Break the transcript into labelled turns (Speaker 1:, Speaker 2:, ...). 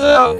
Speaker 1: Yeah.